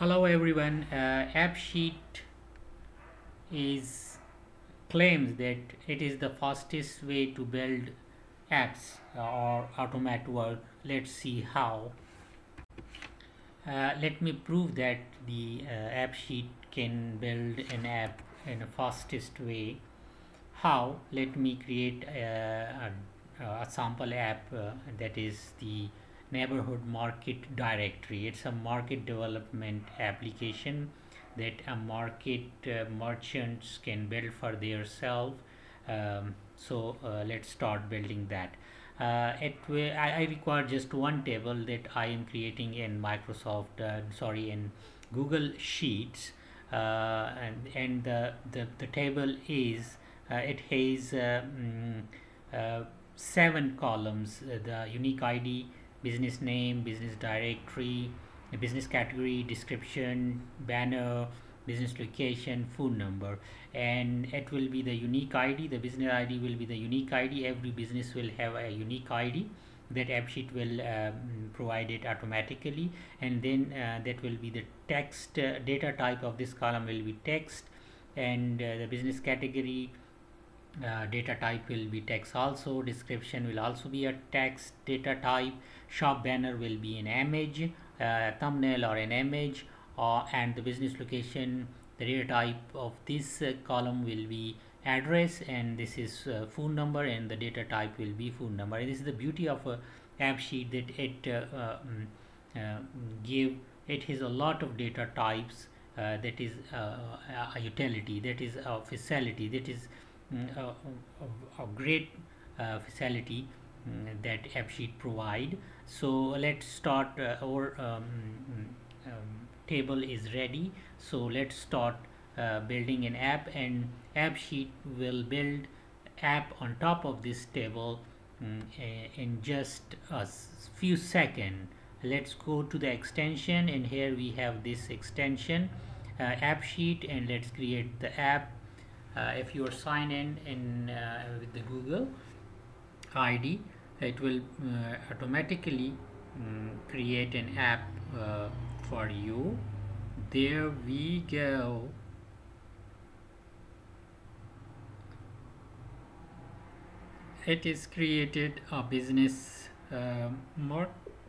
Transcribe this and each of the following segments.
Hello everyone. Uh, AppSheet is claims that it is the fastest way to build apps or automate work. Let's see how. Uh, let me prove that the uh, AppSheet can build an app in the fastest way. How? Let me create a, a, a sample app uh, that is the neighborhood market directory. It's a market development application that a market uh, merchants can build for their self um, so uh, let's start building that. Uh, it I, I, require just one table that I am creating in Microsoft uh, sorry in Google Sheets. Uh, and, and the, the, the table is uh, it has um, seven columns. The unique ID business name business directory business category description banner business location phone number. And it will be the unique id the business id will be the unique id every business will have a unique id that AppSheet will um, provide it automatically. And then uh, that will be the text uh, data type of this column will be text. And uh, the business category uh, data type will be text also. Description will also be a text data type. Shop banner will be an image uh, thumbnail or an image uh, and the business location the data type of this uh, column will be address and this is uh, phone number and the data type will be phone number. And this is the beauty of a AppSheet that it um, give. It has a lot of data types that is a utility that is a facility that is a, a, a great uh, facility mm, that AppSheet provide. So let's start uh, our um, um, table is ready. So let's start uh, building an app and AppSheet will build app on top of this table in just a few seconds let's go to the extension and here we have this extension uh, AppSheet and let's create the app. uh, if you are signed in in uh, with the Google ID it will uh, automatically um, create an app for you. There we go. It is created a business uh,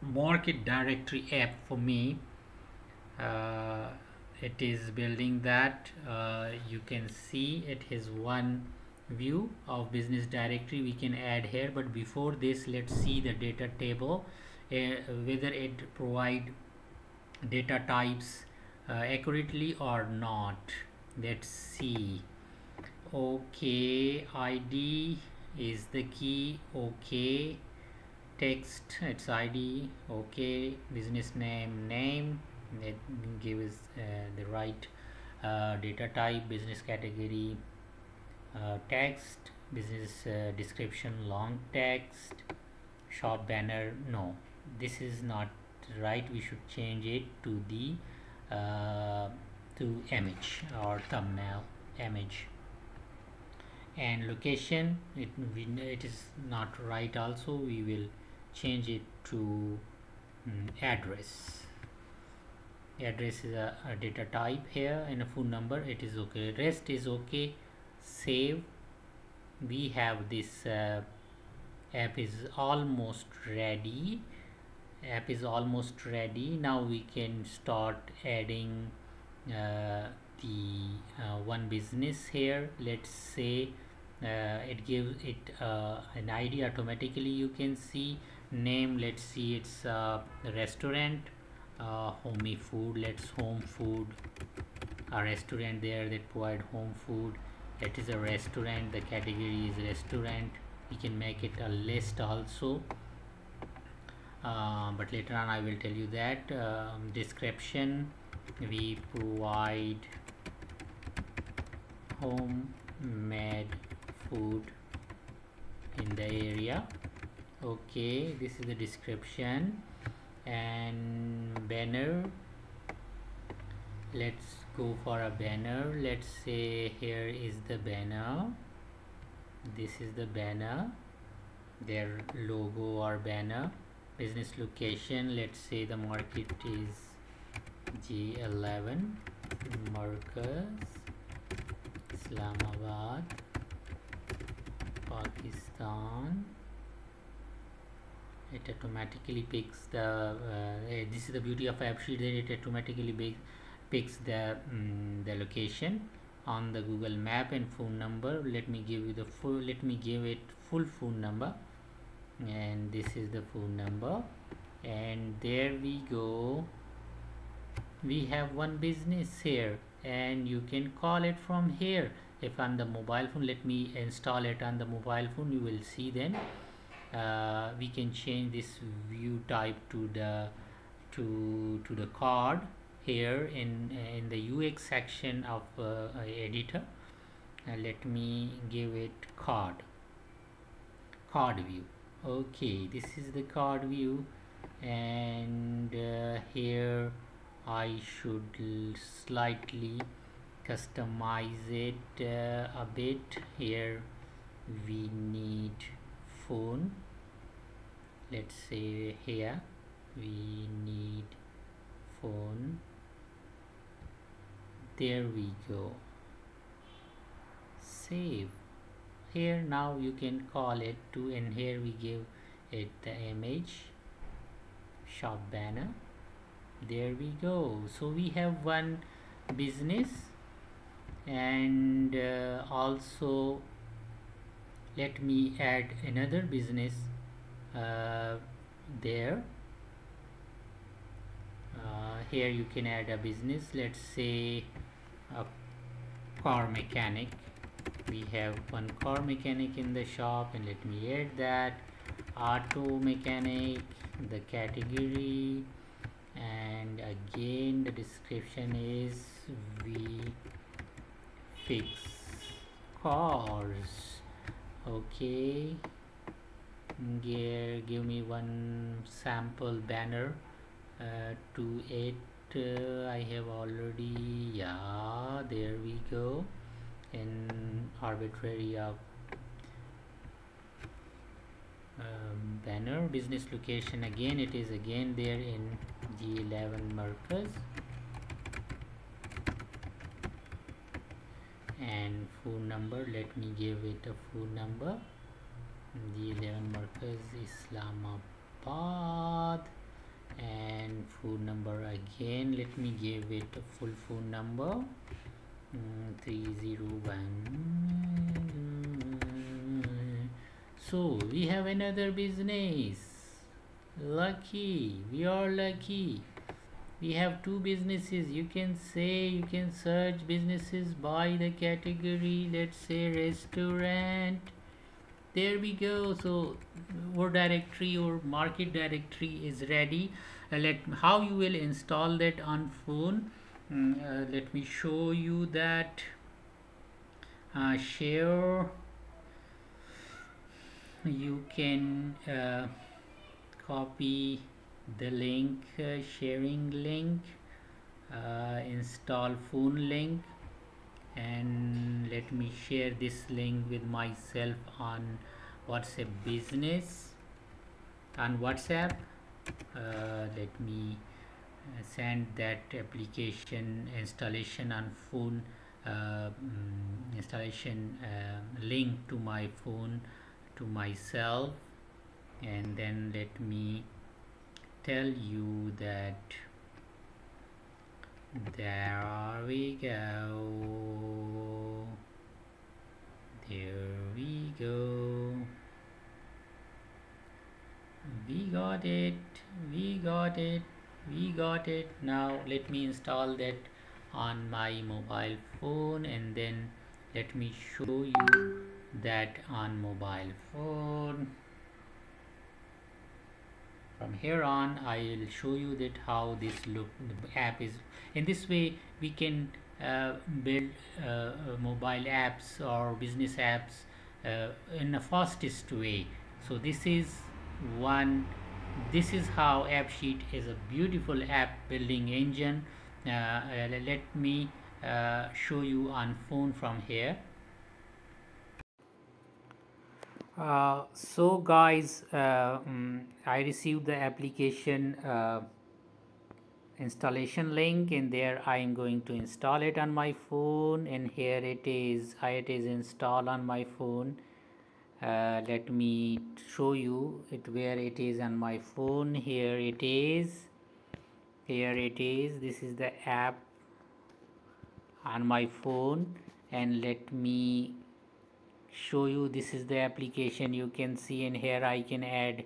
market directory app for me. Uh, it is building that uh, you can see it has one view of business directory we can add here but before this let's see the data table uh, whether it provide data types uh, accurately or not. Let's see. Okay id is the key. Okay text it's id okay business name name it gives uh, the right uh, data type business category uh, text business description long text shop banner. No this is not right. We should change it to the uh, to image or thumbnail image. And location it, we, it is not right also. We will change it to um, address address is a, a, data type here and a phone number it is okay. Rest is okay. Save. We have this uh, app is almost ready. App is almost ready. Now we can start adding uh, the uh, one business here. Let's say uh, it gives it uh, an id automatically you can see. Name let's see it's a restaurant uh, homey food let's home food. A restaurant there that provide home food. That is a restaurant. The category is restaurant. You can make it a list also. Uh, but later on I will tell you that um, description. We provide home made food in the area. Okay this is the description and banner. Let's go for a banner. Let's say here is the banner. This is the banner. Their logo or banner. Business location let's say the market is G11 Markaz Islamabad Pakistan it automatically picks the uh, eh, this is the beauty of AppSheet that it automatically picks the um, the location on the Google map and phone number. Let me give you the full let me give it full phone number. And this is the phone number. And there we go. We have one business here and you can call it from here. If on the mobile phone let me install it on the mobile phone you will see then uh, we can change this view type to the to to the card here in in the UX section of uh, editor. Uh, let me give it card card view. Okay this is the card view. And uh, here I should slightly customize it uh, a bit. Here we need phone. Let's say here we need phone. There we go. Save. Here now you can call it to and here we give it the image. Shop banner. There we go. So we have one business. And uh, also let me add another business uh, there. Uh, here you can add a business. Let's say a car mechanic. We have one car mechanic in the shop and let me add that. Auto mechanic the category. And again the description is we fix cars okay. Give, give me one sample banner. Uh, to it uh, I have already yeah there we go. In arbitrary uh, um, banner. Business location again it is again there in G11 Markaz and phone number. Let me give it a phone number. G11 Markaz Islamabad. And phone number again. Let me give it a full phone number. Mm, 301 so we have another business. Lucky. We are lucky we have two businesses. You can say you can search businesses by the category let's say restaurant. There we go. So our directory or market directory is ready. Uh, let how you will install that on phone? Mm, uh, let me show you that. Uh, share. You can uh, copy the link uh, sharing link uh, install phone link and let me share this link with myself on whatsapp business. On whatsapp uh, let me uh, send that application installation on phone uh, mm, installation uh, link to my phone to myself and then let me tell you that there we go. There we go. We got it. We got it. We got it. Now let me install that on my mobile phone and then let me show you that on mobile phone from here on I will show you that how this look the app is. In this way we can uh, build uh, uh, mobile apps or business apps uh, in the fastest way. So this is one this is how AppSheet is a beautiful app building engine. Uh, uh, let me show you on phone from here uh, so guys uh, um, I received the application uh, installation link and there I am going to install it on my phone and here it is it is installed on my phone. Uh, let me show you it where it is on my phone. Here it is here it is. This is the app on my phone and let me show you. This is the application you can see and here. I can add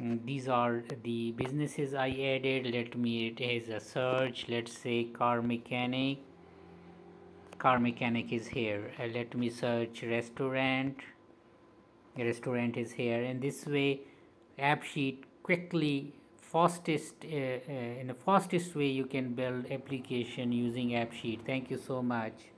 mm, these are the businesses I added. Let me it is a search. Let's say car mechanic. Car mechanic is here. Uh, let me search restaurant. Restaurant is here. And this way AppSheet quickly fastest uh, uh, in the fastest way you can build application using AppSheet. Thank you so much